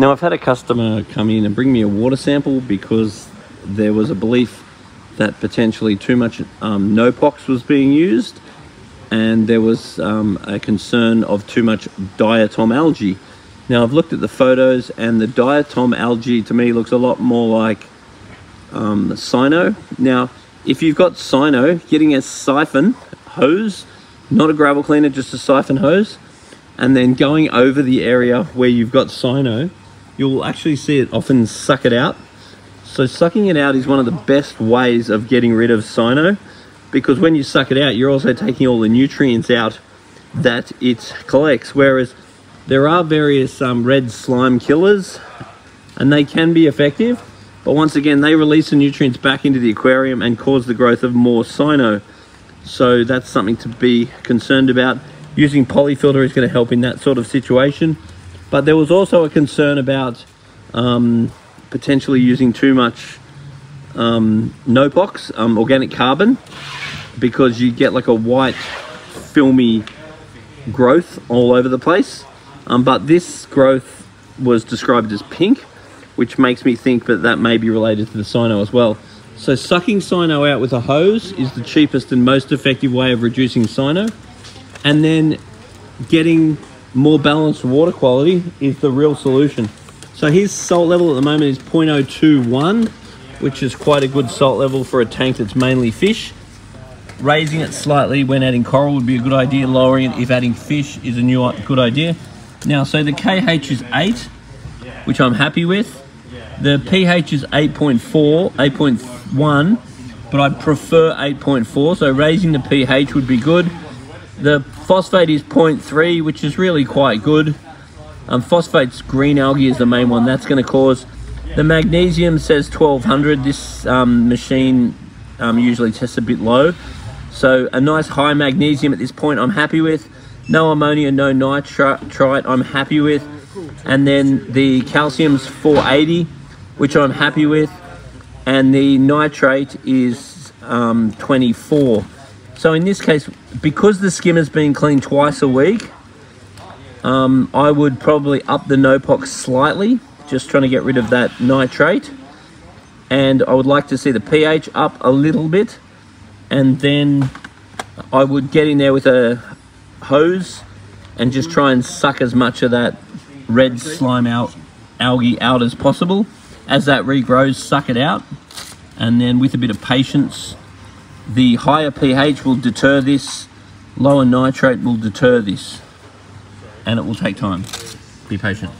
Now I've had a customer come in and bring me a water sample because there was a belief that potentially too much um, Nopox was being used and there was um, a concern of too much diatom algae. Now I've looked at the photos and the diatom algae to me looks a lot more like um. Now if you've got cyano, getting a siphon hose, not a gravel cleaner, just a siphon hose, and then going over the area where you've got cyano, you'll actually see it often suck it out. So sucking it out is one of the best ways of getting rid of cyano because when you suck it out, you're also taking all the nutrients out that it collects. Whereas there are various um, red slime killers and they can be effective, but once again, they release the nutrients back into the aquarium and cause the growth of more cyano. So that's something to be concerned about. Using polyfilter is going to help in that sort of situation. But there was also a concern about um, potentially using too much um, Nopox, um, organic carbon, because you get like a white filmy growth all over the place. Um, but this growth was described as pink, which makes me think that that may be related to the cyano as well. So sucking cyano out with a hose is the cheapest and most effective way of reducing cyano. And then getting more balanced water quality is the real solution. So his salt level at the moment is 0.021, which is quite a good salt level for a tank that's mainly fish. Raising it slightly when adding coral would be a good idea. Lowering it if adding fish is a new good idea. Now, so the KH is 8, which I'm happy with. The pH is 8.4, 8.1, but I prefer 8.4, so raising the pH would be good. The phosphate is 0.3, which is really quite good. Um, phosphate's green algae is the main one. That's going to cause... The magnesium says 1200. This um, machine um, usually tests a bit low. So a nice high magnesium at this point I'm happy with. No ammonia, no nitrite I'm happy with. And then the calcium's 480, which I'm happy with. And the nitrate is um, 24. So in this case, because the skimmer's been cleaned twice a week, um, I would probably up the Nopox slightly, just trying to get rid of that nitrate. And I would like to see the pH up a little bit. And then I would get in there with a hose and just try and suck as much of that red slime out algae out as possible. As that regrows, suck it out. And then with a bit of patience, the higher pH will deter this, lower nitrate will deter this, and it will take time. Be patient.